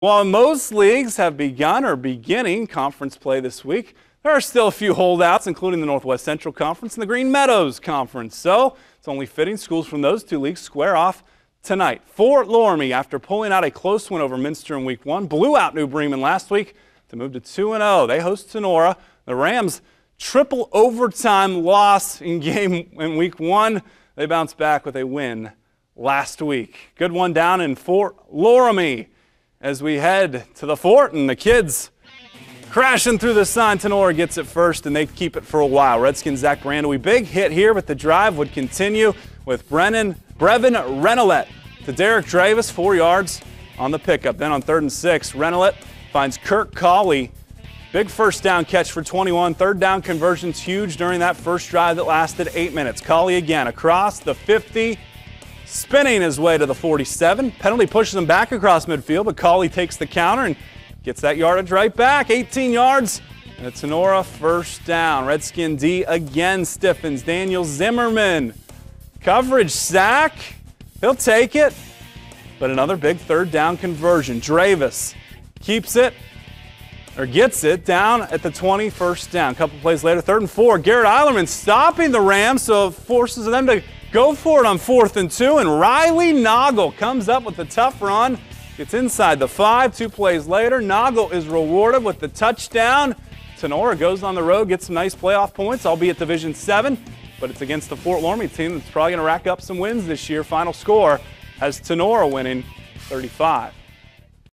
While most leagues have begun or beginning conference play this week, there are still a few holdouts, including the Northwest Central Conference and the Green Meadows Conference. So it's only fitting schools from those two leagues square off tonight. Fort Loramie, after pulling out a close win over Minster in week one, blew out New Bremen last week to move to 2-0. They host Tinora. The Rams triple overtime loss in game in week one. They bounced back with a win last week. Good one down in Fort Loramie as we head to the fort and the kids crashing through the sun. Tinora gets it first and they keep it for a while. Redskins Zach Brandowy, big hit here, but the drive would continue with Brennan Brevin Renolette to Derek Dravis, four yards on the pickup. Then on third and six, Renolette finds Kirk Colley. Big first down catch for 21. Third down conversion's huge during that first drive that lasted eight minutes. Colley again across the 50, spinning his way to the 47. Penalty pushes him back across midfield, but Colley takes the counter and gets that yardage right back. 18 yards. And it's Tinora first down. Redskin D again stiffens. Daniel Zimmerman. Coverage sack. He'll take it. But another big third down conversion. Dravis keeps it or gets it down at the 20, first down. A couple plays later, third and four. Garrett Eilerman stopping the Rams, so forces them to go for it on fourth and two. And Riley Noggle comes up with a tough run. Gets inside the five. Two plays later, Noggle is rewarded with the touchdown. Tinora goes on the road, gets some nice playoff points, albeit Division 7, but it's against the Fort Loramie team that's probably going to rack up some wins this year. Final score has Tinora winning 35